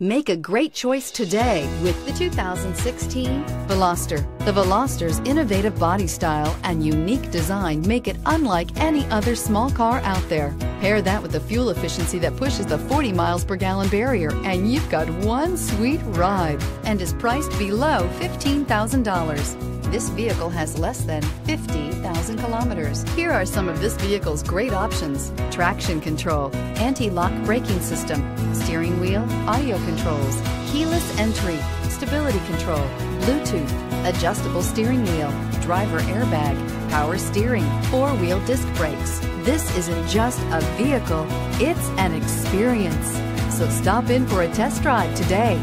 Make a great choice today with the 2016 Veloster. The Veloster's innovative body style and unique design make it unlike any other small car out there. Pair that with the fuel efficiency that pushes the 40 miles per gallon barrier and you've got one sweet ride and is priced below $15,000. This vehicle has less than 50,000 kilometers. Here are some of this vehicle's great options. Traction control, anti-lock braking system, steering wheel, audio controls, keyless entry, stability control, Bluetooth, adjustable steering wheel, driver airbag, power steering, four-wheel disc brakes. This isn't just a vehicle, it's an experience. So stop in for a test drive today.